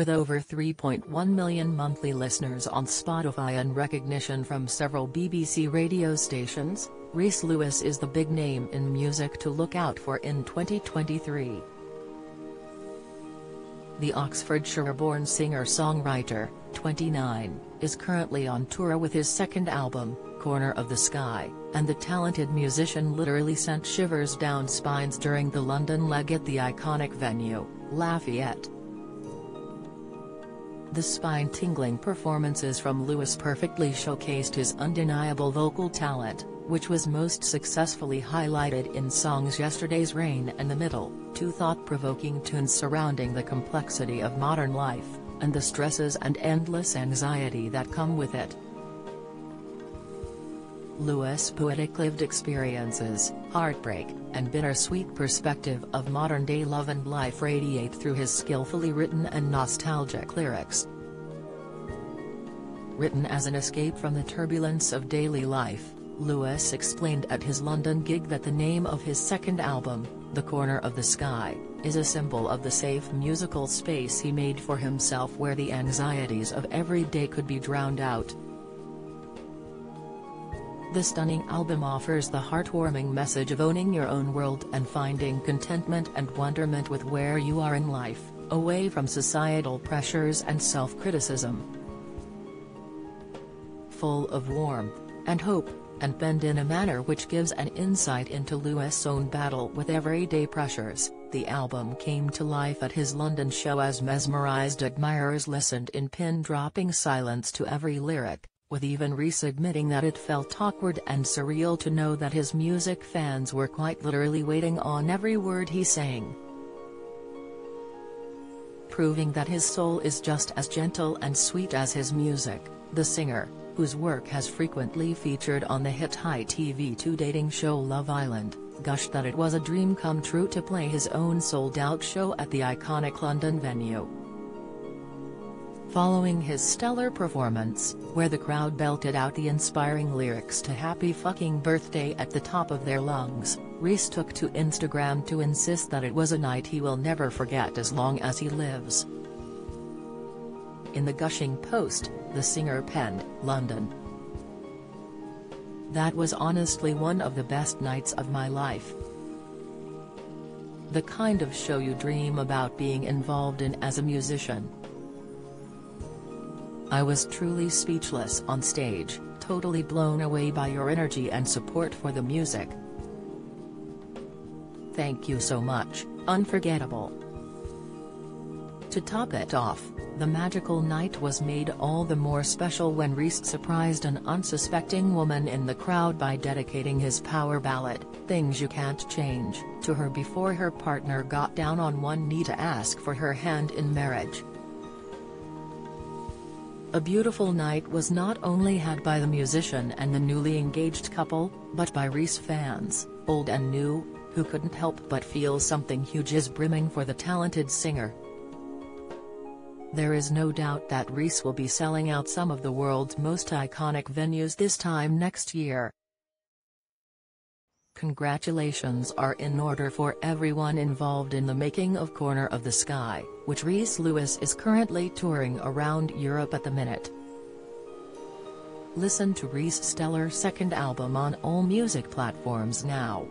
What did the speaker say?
With over 3.1 million monthly listeners on Spotify and recognition from several BBC radio stations, Rhys Lewis is the big name in music to look out for in 2023. The Oxfordshire-born singer-songwriter, 29, is currently on tour with his second album, Corner of the Sky, and the talented musician literally sent shivers down spines during the London leg at the iconic venue, Lafayette. The spine-tingling performances from Lewis perfectly showcased his undeniable vocal talent, which was most successfully highlighted in songs Yesterday's Rain and The Middle, two thought-provoking tunes surrounding the complexity of modern life, and the stresses and endless anxiety that come with it. Lewis' poetic lived experiences, heartbreak, and bittersweet perspective of modern-day love and life radiate through his skillfully written and nostalgic lyrics. Written as an escape from the turbulence of daily life, Lewis explained at his London gig that the name of his second album, The Corner of the Sky, is a symbol of the safe musical space he made for himself where the anxieties of every day could be drowned out. The stunning album offers the heartwarming message of owning your own world and finding contentment and wonderment with where you are in life, away from societal pressures and self-criticism. Full of warmth, and hope, and penned in a manner which gives an insight into Lewis' own battle with everyday pressures, the album came to life at his London show as mesmerised admirers listened in pin-dropping silence to every lyric, with even Rhys admitting that it felt awkward and surreal to know that his music fans were quite literally waiting on every word he sang. Proving that his soul is just as gentle and sweet as his music, the singer, whose work has frequently featured on the hit ITV2 dating show Love Island, gushed that it was a dream come true to play his own sold-out show at the iconic London venue. Following his stellar performance, where the crowd belted out the inspiring lyrics to Happy Fucking Birthday at the top of their lungs, Rhys took to Instagram to insist that it was a night he will never forget as long as he lives. In the gushing post, the singer penned, London. That was honestly one of the best nights of my life. The kind of show you dream about being involved in as a musician. I was truly speechless on stage, totally blown away by your energy and support for the music. Thank you so much, unforgettable. To top it off, the magical night was made all the more special when Rhys surprised an unsuspecting woman in the crowd by dedicating his power ballad, Things You Can't Change, to her before her partner got down on one knee to ask for her hand in marriage. A beautiful night was not only had by the musician and the newly engaged couple, but by Rhys fans, old and new, who couldn't help but feel something huge is brimming for the talented singer. There is no doubt that Rhys will be selling out some of the world's most iconic venues this time next year. Congratulations are in order for everyone involved in the making of Corner of the Sky, which Rhys Lewis is currently touring around Europe at the minute. Listen to Rhys' stellar second album on all music platforms now.